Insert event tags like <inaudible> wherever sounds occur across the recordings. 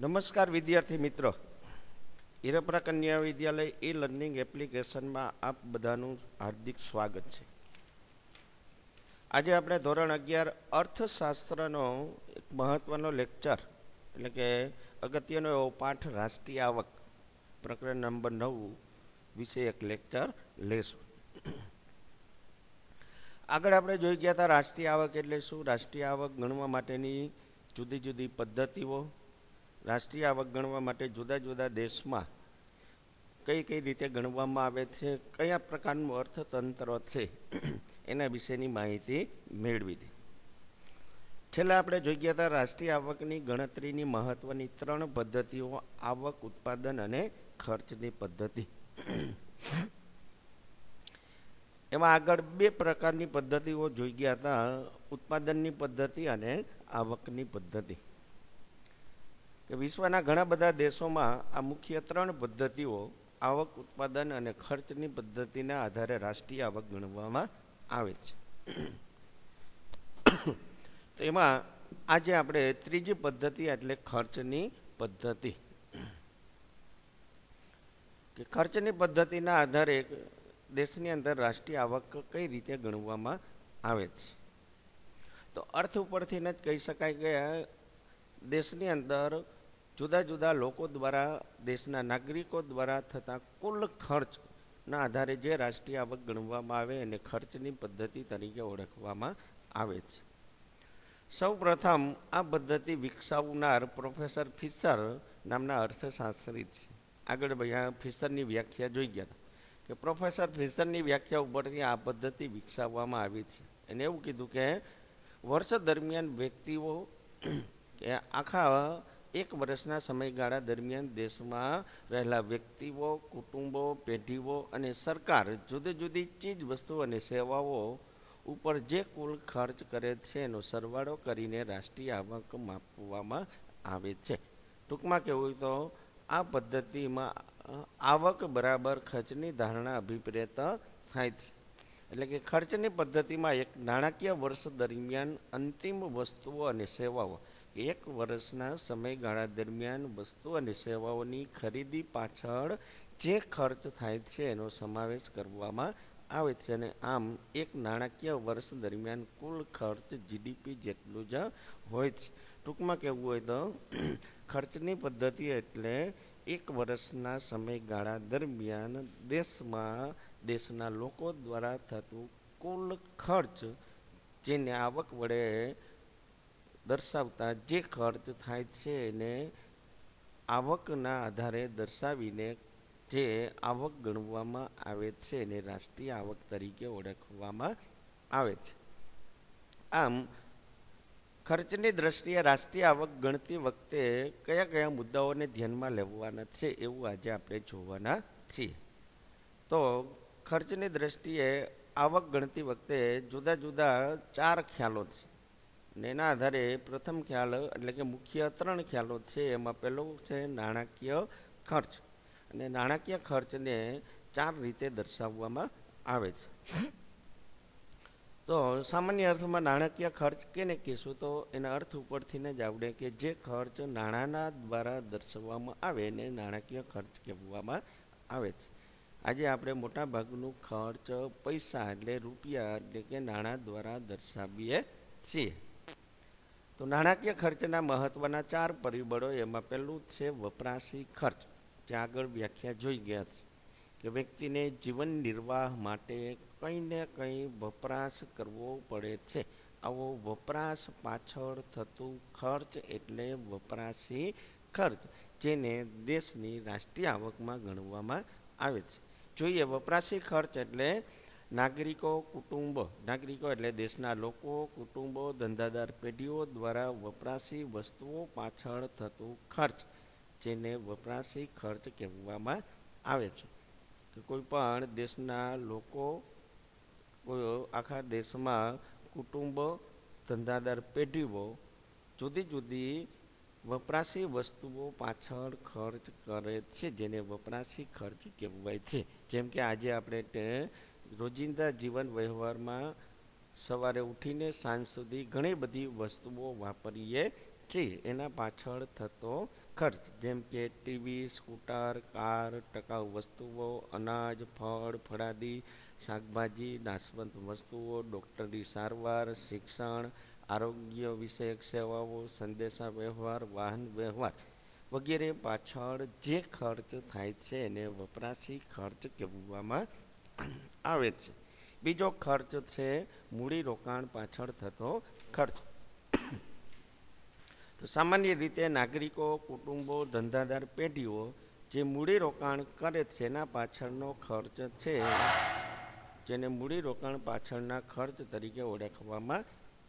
નમસ્કાર વિદ્યાર્થી મિત્રો. ઈરપરા કન્યા વિદ્યાલય એ લર્નિંગ એપ્લિકેશનમાં આપ બધાનું હાર્દિક સ્વાગત છે. આજે આપણે ધોરણ અગિયાર અર્થશાસ્ત્રનો એક મહત્વનો લેક્ચર, એટલે કે અગત્યનો એવો પાઠ રાષ્ટ્રીય આવક, પ્રકરણ નંબર નવ વિશે એક લેક્ચર લેશું. આગળ આપણે જોઈ ગયા હતા રાષ્ટ્રીય આવક એટલે શું? રાષ્ટ્રીય આવક ગણવા માટેની જુદી જુદી પદ્ધતિઓ રાષ્ટ્રીય આવક ગણવા માટે જુદા જુદા દેશમાં કઈ કઈ રીતે ગણવામાં આવે છે, કયા પ્રકારનું અર્થતંત્ર છે, એના વિશેની માહિતી મેળવી હતી છેલ્લા આપણે જોઈ ગયા હતા રાષ્ટ્રીય આવકની ગણતરીની મહત્વની ત્રણ પદ્ધતિઓ, આવક, ઉત્પાદન અને ખર્ચની પદ્ધતિ. એમાં આગળ બે પ્રકારની પદ્ધતિઓ જોઈ ગયા હતા, ઉત્પાદનની પદ્ધતિ અને આવકની પદ્ધતિ. કે વિશ્વના ઘણા બધા દેશોમાં આ મુખ્ય ત્રણ પદ્ધતિઓ, આવક, ઉત્પાદન અને ખર્ચની પદ્ધતિના આધારે રાષ્ટ્રીય આવક ગણવામાં આવે છે. તો એમાં આજે આપણે ત્રીજી પદ્ધતિ એટલે ખર્ચની પદ્ધતિ. કે ખર્ચની પદ્ધતિના આધારે દેશની અંદર રાષ્ટ્રીય આવક કઈ રીતે ગણવામાં આવે છે. તો અર્થ ઉપરથી જ કહી શકાય કે દેશની અંદર જુદા જુદા લોકો દ્વારા, દેશના નાગરિકો દ્વારા થતા કુલ ખર્ચના આધારે જે રાષ્ટ્રીય આવક ગણવામાં આવે એને ખર્ચની પદ્ધતિ તરીકે ઓળખવામાં આવે છે. સૌ પ્રથમ આ પદ્ધતિ વિકસાવનાર પ્રોફેસર ફિશર નામના અર્થશાસ્ત્રી છે. આગળ ભાઈ ફિશરની વ્યાખ્યા જોઈ ગયા કે પ્રોફેસર ફિશરની વ્યાખ્યા ઉપરથી આ પદ્ધતિ વિકસાવવામાં આવી છે. એને એવું કીધું કે વર્ષ દરમિયાન વ્યક્તિઓ કે આખા એક વર્ષના સમયગાળા દરમિયાન દેશમાં રહેલા વ્યક્તિઓ, કુટુંબો, પેઢીઓ અને સરકાર જુદી જુદી ચીજ વસ્તુ અને સેવાઓ ઉપર જે કુલ ખર્ચ કરે છે એનો સરવાળો કરીને રાષ્ટ્રીય આવક માપવામાં આવે છે. ટૂંકમાં કહેવું તો, આ પદ્ધતિમાં આવક બરાબર ખર્ચની ધારણા અભિપ્રેત થાય છે. એટલે કે ખર્ચની પદ્ધતિમાં એક નાણાકીય વર્ષ દરમિયાન અંતિમ વસ્તુઓ અને સેવાઓ એક વર્ષના સમયગાળા દરમિયાન વસ્તુ અને સેવાઓની ખરીદી પાછળ જે ખર્ચ થાય છે એનો સમાવેશ કરવામાં આવે છે અને આમ એક નાણાકીય વર્ષ દરમિયાન કુલ ખર્ચ જીડીપી જેટલું જ હોય છે. ટૂંકમાં કહેવું હોય તો <clears throat> ખર્ચની પદ્ધતિ એટલે એક વર્ષના સમયગાળા દરમિયાન દેશમાં, દેશના લોકો દ્વારા થતું કુલ ખર્ચ જેને આવક વડે દર્શાવતા જે ખર્ચ થાય છે એને આવકના આધારે દર્શાવીને જે આવક ગણવામાં આવે છે એને રાષ્ટ્રીય આવક તરીકે ઓળખવામાં આવે છે. આમ, ખર્ચની દ્રષ્ટિએ રાષ્ટ્રીય આવક ગણતી વખતે કયા કયા મુદ્દાઓને ધ્યાનમાં લેવાના છે એવું આજે આપણે જોવાના છીએ. તો ખર્ચની દ્રષ્ટિએ આવક ગણતી વખતે જુદા જુદા ચાર ખ્યાલો છે. ને એના આધારે પ્રથમ ખ્યાલ, એટલે કે મુખ્ય ત્રણ ખ્યાલો છે, એમાં પહેલો છે નાણાકીય ખર્ચ. અને નાણાકીય ખર્ચને ચાર રીતે દર્શાવવામાં આવે છે. તો સામાન્ય અર્થમાં નાણાકીય ખર્ચ કેને કહેશું? તો એના અર્થ ઉપરથી જ આવડે કે જે ખર્ચ નાણાંના દ્વારા દર્શાવવામાં આવે એને નાણાકીય ખર્ચ કહેવામાં આવે છે. આજે આપણે મોટા ભાગનું ખર્ચ પૈસા એટલે રૂપિયા એટલે કે નાણાં દ્વારા દર્શાવીએ છીએ. તો નાણાકીય ખર્ચના મહત્વના ચાર પરિબળો એમાં પહેલું છે વપરાશી ખર્ચ. જે આગળ વ્યાખ્યા જોઈ ગયા છે કે વ્યક્તિને જીવન નિર્વાહ માટે કંઈ ને કંઈ વપરાશ કરવો પડે છે. આવો વપરાશ પાછળ થતું ખર્ચ એટલે વપરાશી ખર્ચ, જેને દેશની રાષ્ટ્રીય આવકમાં ગણવામાં આવે છે. જોઈએ, વપરાશી ખર્ચ એટલે નાગરિકો, કુટુંબ, નાગરિકો એટલે દેશના લોકો, કુટુંબો, ધંધાદાર પેઢીઓ દ્વારા વપરાશી વસ્તુઓ પાછળ થતું ખર્ચ, જેને વપરાશી ખર્ચ કહેવામાં આવે છે. કે કોઈ પણ દેશના લોકો આખા દેશમાં કુટુંબો, ધંધાદાર પેઢીઓ જુદી જુદી વપરાશી વસ્તુઓ પાછળ ખર્ચ કરે છે, જેને વપરાશી ખર્ચ કહેવાય છે. જેમ કે આજે આપણે રોજિંદા જીવન વ્યવહારમાં સવારે ઉઠીને સાંજ સુધી ઘણી બધી વસ્તુઓ વાપરીએ છીએ. એના પાછળ થતો ખર્ચ, જેમ કે ટીવી, સ્કૂટર, કાર, ટકાઉ વસ્તુઓ, અનાજ, ફળ, ફળાદી, શાકભાજી નાશવંત વસ્તુઓ, ડૉક્ટરની સારવાર, શિક્ષણ, આરોગ્ય વિષયક સેવાઓ, સંદેશા વ્યવહાર, વાહન વ્યવહાર વગેરે પાછળ જે ખર્ચ થાય છે એને વપરાશી ખર્ચ કહેવામાં આવે છે. બીજો ખર્ચ છે મૂડીરોકાણ પાછળ થતો ખર્ચ. તો સામાન્ય રીતે નાગરિકો, કુટુંબો, ધંધાદાર પેઢીઓ જે મૂડીરોકાણ કરે છે, એના પાછળનો ખર્ચ છે, જેને મૂડીરોકાણ પાછળના ખર્ચ તરીકે ઓળખવામાં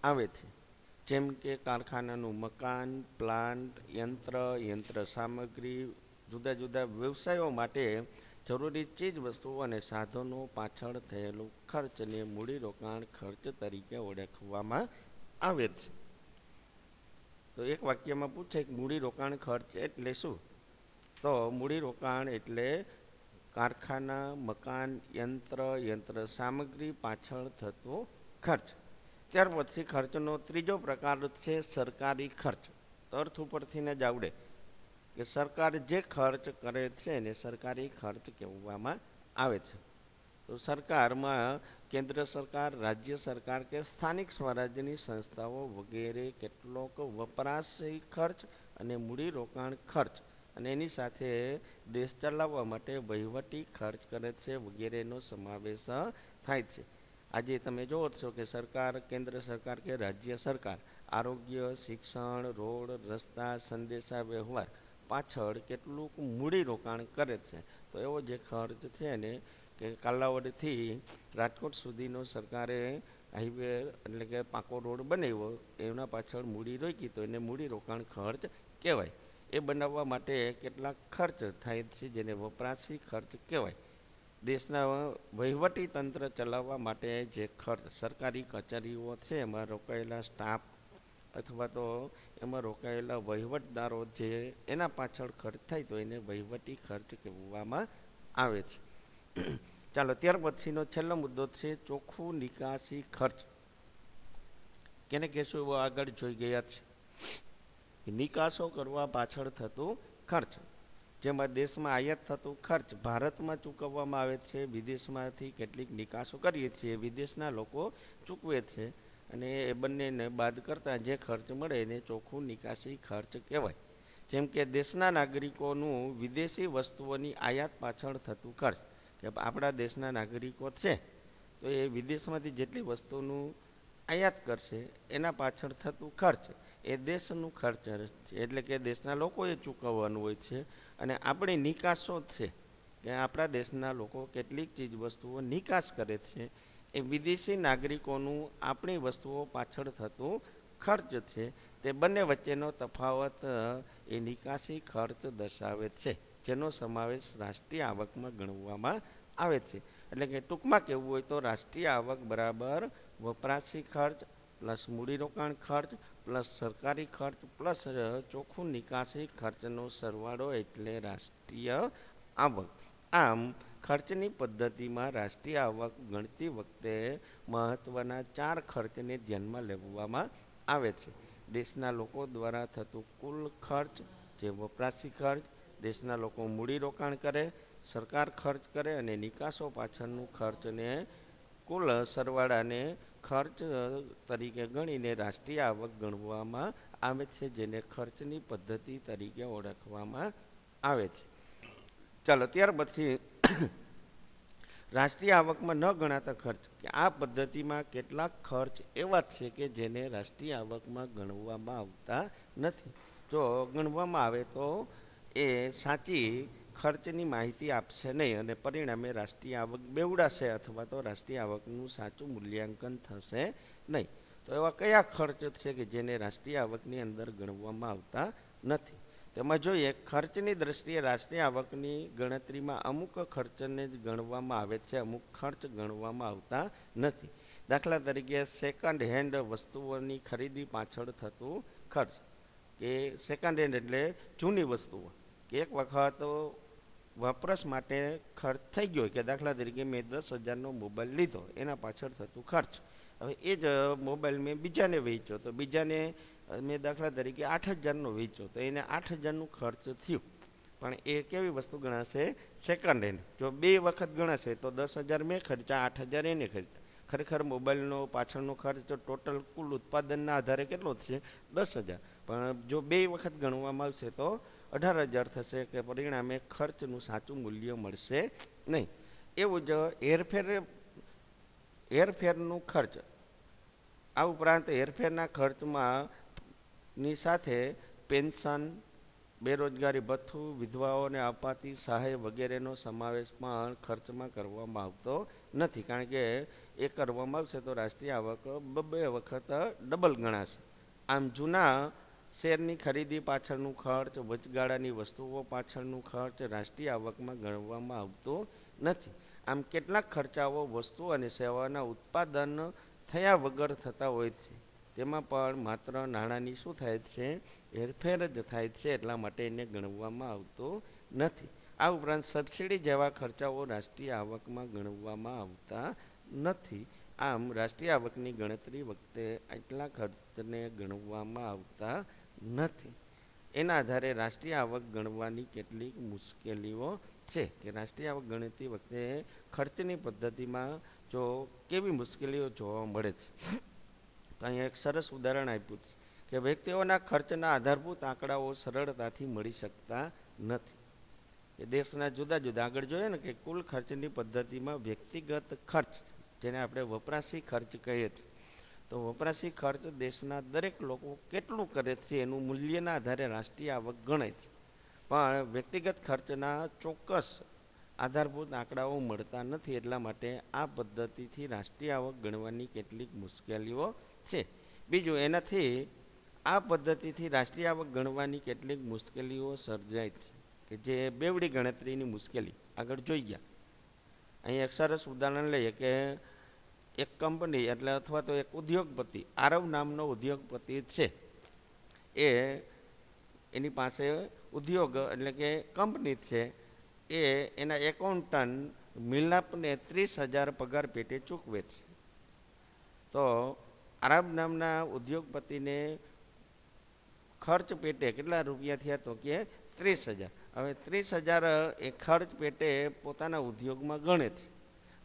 આવે છે. જેમ કે કારખાનાનું મકાન, પ્લાન્ટ, યંત્ર યંત્ર સામગ્રી, જુદા જુદા વ્યવસાયો માટે જરૂરી ચીજ વસ્તુઓ અને સાધનો પાછળ થયેલું ખર્ચને મૂડીરોકાણ ખર્ચ તરીકે ઓળખવામાં આવે છે. તો એક વાક્યમાં પૂછે કે મૂડીરોકાણ ખર્ચ એટલે શું? તો મૂડીરોકાણ એટલે કારખાના, મકાન, યંત્ર યંત્ર સામગ્રી પાછળ થતો ખર્ચ. ત્યાર પછી ખર્ચનો ત્રીજો પ્રકાર છે સરકારી ખર્ચ. અર્થ ઉપરથી જ આવડે. કે સરકાર જે ખર્ચ કરે છે એને સરકારી ખર્ચ કહેવામાં આવે છે. તો સરકારમાં કેન્દ્ર સરકાર, રાજ્ય સરકાર કે સ્થાનિક સ્વરાજ્યની સંસ્થાઓ વગેરે કેટલોક વપરાશી ખર્ચ અને મૂડીરોકાણ ખર્ચ અને એની સાથે દેશ ચલાવવા માટે વહીવટી ખર્ચ કરે છે વગેરેનો સમાવેશ થાય છે. આજે તમે જોવો છો કે સરકાર, કેન્દ્ર સરકાર કે રાજ્ય સરકાર આરોગ્ય, શિક્ષણ, રોડ, રસ્તા સંદેશા વ્યવહાર પાછળ કેટલુંક મૂડી રોકાણ કરે છે. તો એવો જે ખર્ચ છે ને કે કાલાવડથી રાજકોટ સુધીનો સરકારે હાઈવે એટલે કે પાકો રોડ બનાવ્યો, એના પાછળ મૂડી રોકી, તો એને મૂડી રોકાણ ખર્ચ કહેવાય. એ બનાવવા માટે કેટલાક ખર્ચ થાય છે જેને વપરાશી ખર્ચ કહેવાય. દેશના વહીવટી તંત્ર ચલાવવા માટે જે ખર્ચ સરકારી કચેરીઓ છે, એમાં રોકાયેલા સ્ટાફ અથવા તો એમાં રોકાયેલા વહીવટદારો જે એના પાછળ ખર્ચ થાય તો એને વહીવટી ખર્ચ કહેવામાં આવે છે. ચાલો, ત્યાર પછીનો છેલ્લો મુદ્દો છે ચોખ્ખું નિકાસી ખર્ચ. કેને કહેશું એવો આગળ જોઈ ગયા છે. નિકાસો કરવા પાછળ થતું ખર્ચ. જેમાં દેશમાં આયાત થતું ખર્ચ ભારતમાં ચૂકવવામાં આવે છે, વિદેશમાંથી કેટલીક નિકાસો કરીએ છીએ, વિદેશના લોકો ચૂકવે છે. અને એ બંનેને બાદ કરતાં જે ખર્ચ મળે એને ચોખ્ખું નિકાસી ખર્ચ કહેવાય. જેમ કે દેશના નાગરિકોનું વિદેશી વસ્તુઓની આયાત પાછળ થતું ખર્ચ. કે આપણા દેશના નાગરિકો છે, તો એ વિદેશમાંથી જેટલી વસ્તુનું આયાત કરશે, એના પાછળ થતું ખર્ચ, એ દેશનું ખર્ચ છે. એટલે કે દેશના લોકોએ ચૂકવવાનું હોય છે અને આપણી નિકાસો છે. કે આપણા દેશના લોકો કેટલીક ચીજ વસ્તુઓ નિકાસ કરે છે એ વિદેશી નાગરિકોનું આપણી વસ્તુઓ પાછળ થતું ખર્ચ છે. તે બંને વચ્ચેનો તફાવત એ નિકાસી ખર્ચ દર્શાવે છે, જેનો સમાવેશ રાષ્ટ્રીય આવકમાં ગણવામાં આવે છે. એટલે કે ટૂંકમાં કહેવું હોય તો રાષ્ટ્રીય આવક બરાબર વપરાશી ખર્ચ, પ્લસ મૂડીરોકાણ ખર્ચ, પ્લસ સરકારી ખર્ચ, પ્લસ ચોખ્ખું નિકાસી ખર્ચનો સરવાળો એટલે રાષ્ટ્રીય આવક. આમ ખર્ચની પદ્ધતિમાં રાષ્ટ્રીય આવક ગણતી વખતે મહત્ત્વના ચાર ખર્ચને ધ્યાનમાં લેવામાં આવે છે. દેશના લોકો દ્વારા થતું કુલ ખર્ચ જે વપરાશી ખર્ચ, દેશના લોકો મૂડીરોકાણ કરે, સરકાર ખર્ચ કરે અને નિકાસો પાછળનું ખર્ચને કુલ સરવાળાને ખર્ચ તરીકે ગણીને રાષ્ટ્રીય આવક ગણવામાં આવે છે, જેને ખર્ચની પદ્ધતિ તરીકે ઓળખવામાં આવે છે. ચાલો ત્યાર પછી રાષ્ટ્રીય આવકમાં ન ગણાતા ખર્ચ. કે આ પદ્ધતિમાં કેટલાક ખર્ચ એવા છે કે જેને રાષ્ટ્રીય આવકમાં ગણવામાં આવતા નથી. જો ગણવામાં આવે તો એ સાચી ખર્ચની માહિતી આપશે નહીં અને પરિણામે રાષ્ટ્રીય આવક બેવડાશે અથવા તો રાષ્ટ્રીય આવકનું સાચું મૂલ્યાંકન થશે નહીં. તો એવા કયા ખર્ચ છે કે જેને રાષ્ટ્રીય આવકની અંદર ગણવામાં આવતા નથી? તેમાં જોઈએ, ખર્ચની દ્રષ્ટિએ રાષ્ટ્રીય આવકની ગણતરીમાં અમુક ખર્ચને જ ગણવામાં આવે છે, અમુક ખર્ચ ગણવામાં આવતા નથી. દાખલા તરીકે સેકન્ડ હેન્ડ વસ્તુઓની ખરીદી પાછળ થતું ખર્ચ, કે સેકન્ડ હેન્ડ એટલે જૂની વસ્તુઓ, કે એક વખત વપરાશ માટે ખર્ચ થઈ ગયો કે દાખલા તરીકે મેં દસ હજારનો મોબાઈલ લીધો, એના પાછળ થતું ખર્ચ. હવે એ જ મોબાઈલ મેં બીજાને વેચ્યો, તો બીજાને મેં દાખલા તરીકે આઠ હજારનો વેચ્યો તો એને આઠ હજારનું ખર્ચ થયું. પણ એ કેવી વસ્તુ ગણાશે? સેકન્ડ હેન્ડ જો બે વખત ગણાશે તો દસ હજાર મેં ખર્ચા આઠ હજાર એને ખર્ચા ખરેખર મોબાઈલનો પાછળનો ખર્ચ ટોટલ કુલ ઉત્પાદનના આધારે કેટલો થશે? દસ હજાર. પણ જો બે વખત ગણવામાં આવશે તો અઢાર હજાર થશે કે પરિણામે ખર્ચનું સાચું મૂલ્ય મળશે નહીં. એવું જ હેરફેર, હેરફેરનું ખર્ચ. આ ઉપરાંત હેરફેરના ખર્ચમાં ની સાથે પેન્શન, બેરોજગારી, ભથ્થું વિધવાઓને અપાતી સહાય વગેરેનો સમાવેશ પણ ખર્ચમાં કરવામાં આવતો નથી. કારણ કે એ કરવામાં આવશે તો રાષ્ટ્રીય આવક બબે વખત ડબલ ગણાશે. આમ જૂના શેરની ખરીદી પાછળનું ખર્ચ, વચગાળાની વસ્તુઓ પાછળનું ખર્ચ રાષ્ટ્રીય આવકમાં ગણવામાં આવતો નથી. આમ કેટલાક ખર્ચાઓ વસ્તુ અને સેવાના ઉત્પાદન થયા વગર થતા હોય છે. તેમાં પણ માત્ર નાણાંની શું થાય છે? હેરફેર જ થાય છે એટલા માટે એને ગણવામાં આવતો નથી. આ ઉપરાંત સબસિડી જેવા ખર્ચાઓ રાષ્ટ્રીય આવકમાં ગણવામાં આવતા નથી. આમ, રાષ્ટ્રીય આવકની ગણતરી વખતે આટલા ખર્ચને ગણવામાં આવતા નથી. એના આધારે રાષ્ટ્રીય આવક ગણવાની કેટલીક મુશ્કેલીઓ છે કે રાષ્ટ્રીય આવક ગણતી વખતે ખર્ચની પદ્ધતિમાં જો કેવી મુશ્કેલીઓ જોવા મળે છે? અહીંયા એક સરસ ઉદાહરણ આપ્યું છે કે વ્યક્તિઓના ખર્ચના આધારભૂત આંકડાઓ સરળતાથી મળી શકતા નથી. એ દેશના જુદા જુદા, આગળ જોઈએ ને કે કુલ ખર્ચની પદ્ધતિમાં વ્યક્તિગત ખર્ચ, જેને આપણે વપરાશી ખર્ચ કહીએ છીએ. તો વપરાશી ખર્ચ દેશના દરેક લોકો કેટલું કરે છે એનું મૂલ્યના આધારે રાષ્ટ્રીય આવક ગણાય છે. પણ વ્યક્તિગત ખર્ચના ચોક્કસ આધારભૂત આંકડાઓ મળતા નથી એટલા માટે આ પદ્ધતિથી રાષ્ટ્રીય આવક ગણવાની કેટલીક મુશ્કેલીઓ છે. બીજું, એનાથી આ પદ્ધતિથી રાષ્ટ્રીય આવક ગણવાની કેટલીક મુશ્કેલીઓ સર્જાય છે, કે જે બેવડી ગણતરીની મુશ્કેલી. આગળ જોઈ ગયા. અહીં એક સરસ ઉદાહરણ લઈએ કે એક કંપની એટલે અથવા તો એક ઉદ્યોગપતિ, આરવ નામનો ઉદ્યોગપતિ છે. એ એની પાસે ઉદ્યોગ એટલે કે કંપની છે. એ એના એકાઉન્ટન્ટ મિલનાપને ત્રીસ હજાર પગાર પેટે ચૂકવે છે. તો આરબ નામના ઉદ્યોગપતિને ખર્ચ પેટે કેટલા રૂપિયા થયા તો કે ત્રીસ હજાર. હવે ત્રીસ હજાર એ ખર્ચ પેટે પોતાના ઉદ્યોગમાં ગણે છે.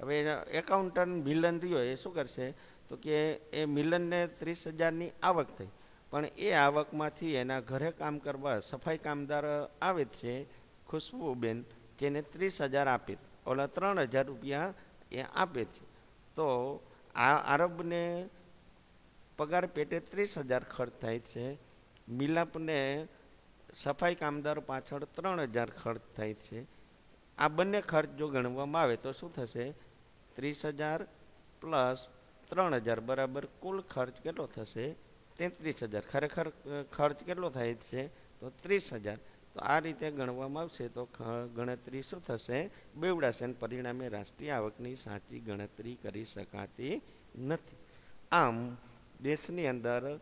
હવે એકાઉન્ટન્ટ મિલન રહ્યો એ શું કરશે? તો કે એ મિલનને ત્રીસ હજારની આવક થઈ. પણ એ આવકમાંથી એના ઘરે કામ કરવા સફાઈ કામદાર આવે છે ખુશ્બુબેન, જેને ત્રીસ હજાર આપે ઓલા ત્રણ હજાર રૂપિયા એ આપે છે. તો આ આરબને પગાર પેટે ત્રીસ હજાર ખર્ચ થાય છે. મિલાપને સફાઈ કામદાર પાછળ ત્રણ હજાર ખર્ચ થાય છે. આ બંને ખર્ચ જો ગણવામાં આવે તો શું થશે? ત્રીસ હજાર પ્લસ ત્રણ હજાર બરાબર કુલ ખર્ચ કેટલો થશે? તેત્રીસ હજાર. ખરેખર ખર્ચ કેટલો થાય છે? તો ત્રીસ હજાર. તો આ રીતે ગણવામાં આવશે તો ગણતરી શું થશે? બેવડાશે અને પરિણામે રાષ્ટ્રીય આવકની સાચી ગણતરી કરી શકાતી નથી. આમ દેશની અંદર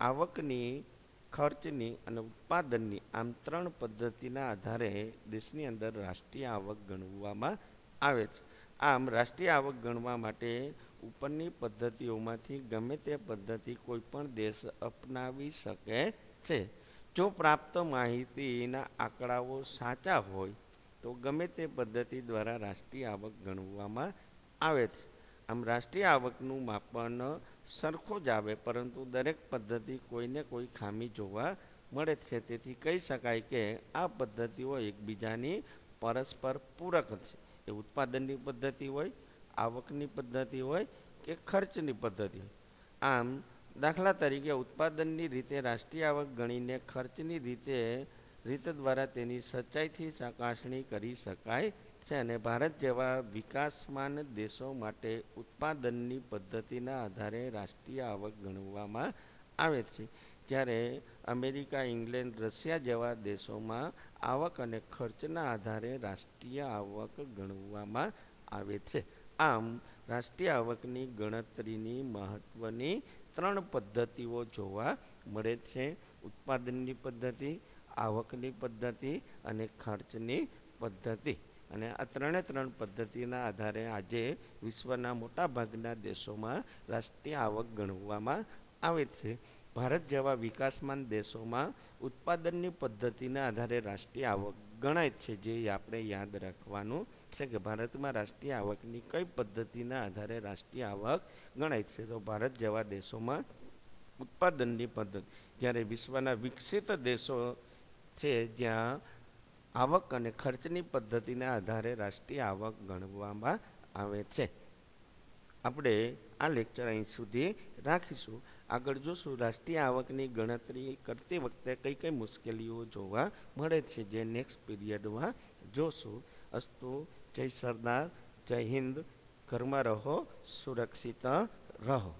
આવકની, ખર્ચની અને ઉત્પાદનની આમ ત્રણ પદ્ધતિના આધારે દેશની અંદર રાષ્ટ્રીય આવક ગણવામાં આવે છે. આમ રાષ્ટ્રીય આવક ગણવા માટે ઉપરની પદ્ધતિઓમાંથી ગમે તે પદ્ધતિ કોઈ પણ દેશ અપનાવી શકે છે. જો પ્રાપ્ત માહિતીના આંકડાઓ સાચા હોય, તો ગમે તે પદ્ધતિ દ્વારા રાષ્ટ્રીય આવક ગણવામાં આવે છે. આમ રાષ્ટ્રીય આવકનું માપન સરખું જ આવે, પરંતુ દરેક પદ્ધતિ કોઈને કોઈ ખામી જોવા મળે છે. તેથી કહી શકાય કે આ પદ્ધતિઓ એકબીજાની પરસ્પર પૂરક છે. એ ઉત્પાદનની પદ્ધતિ હોય, આવકની પદ્ધતિ હોય કે ખર્ચની પદ્ધતિ આમ, દાખલા તરીકે ઉત્પાદનની રીતે રાષ્ટ્રીય આવક ગણીને ખર્ચની રીતે, રીત દ્વારા તેની સચ્ચાઈથી ચકાસણી કરી શકાય છે અને ભારત જેવા વિકાસમાન દેશો માટે ઉત્પાદનની પદ્ધતિના આધારે રાષ્ટ્રીય આવક ગણવામાં આવે છે. જ્યારે અમેરિકા, ઇંગ્લેન્ડ, રશિયા જેવા દેશોમાં આવક અને ખર્ચના આધારે રાષ્ટ્રીય આવક ગણવામાં આવે છે. આમ, રાષ્ટ્રીય આવકની ગણતરીની મહત્ત્વની ત્રણ પદ્ધતિઓ જોવા મળે છે. ઉત્પાદનની પદ્ધતિ, આવકની પદ્ધતિ અને ખર્ચની પદ્ધતિ. અને આ ત્રણે ત્રણ પદ્ધતિના આધારે આજે વિશ્વના મોટાભાગના દેશોમાં રાષ્ટ્રીય આવક ગણવામાં આવે છે. ભારત જેવા વિકાસમાન દેશોમાં ઉત્પાદનની પદ્ધતિના આધારે રાષ્ટ્રીય આવક ગણાય છે જે આપણે યાદ રાખવાનું છે કે ભારતમાં રાષ્ટ્રીય આવકની કઈ પદ્ધતિના આધારે રાષ્ટ્રીય આવક ગણાય છે. તો ભારત જેવા દેશોમાં ઉત્પાદનની પદ્ધતિ, જ્યારે વિશ્વના વિકસિત દેશો છે જ્યાં આવક અને ખર્ચની પદ્ધતિના આધારે રાષ્ટ્રીય આવક ગણવામાં આવે છે. આપણે આ લેક્ચર અહીં સુધી રાખીશું. આગળ જોશું રાષ્ટ્રીય આવકની ગણતરી કરતી વખતે કઈ કઈ મુશ્કેલીઓ જોવા મળે છે જે નેક્સ્ટ પીરિયડમાં જોશું. અસ્તુ, જય સરદાર, જય હિન્દ, ઘરમાં રહો, સુરક્ષિત રહો.